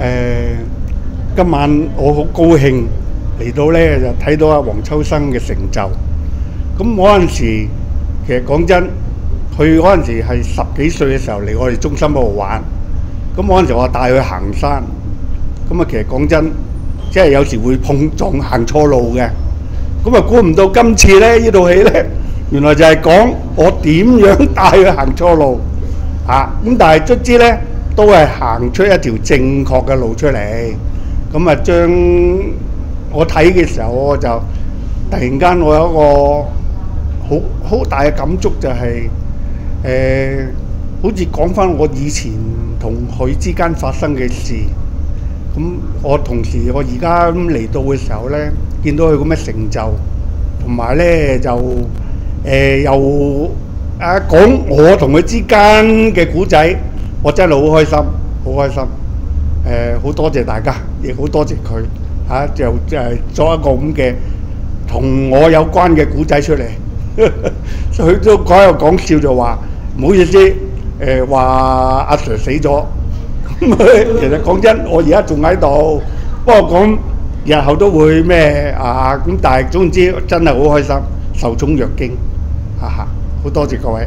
誒、今晚我好高興嚟到咧，就睇到阿黃秋生嘅成就。咁嗰陣時，其實講真，佢嗰陣時係十幾歲嘅時候嚟我哋中心嗰度玩。咁嗰陣時我帶佢行山，咁啊其實講真，即係有時會碰撞行錯路嘅。咁啊估唔到今次咧呢套戲咧，原來就係講我點樣帶佢行錯路啊！咁但係卒之咧，都係行出一條正確嘅路出嚟。咁啊將我睇嘅時候，我就突然間我有一個好好大嘅感觸，就係、誒、好似講翻我以前同佢之間發生嘅事。咁我同時我而家咁嚟到嘅時候咧，見到佢咁嘅成就，同埋咧就誒、又啊講我同佢之間嘅古仔，我真係好開心，好開心。誒、好多謝大家，亦好多謝佢嚇、就誒、作一個咁嘅同我有關嘅古仔出嚟。佢都講有講笑就話唔好意思，誒、話阿 Sir 死咗。其實講真，我而家仲喺度，不過講日後都會咩啊咁，但係總之真係好開心，受寵若驚，哈哈！好多謝各位。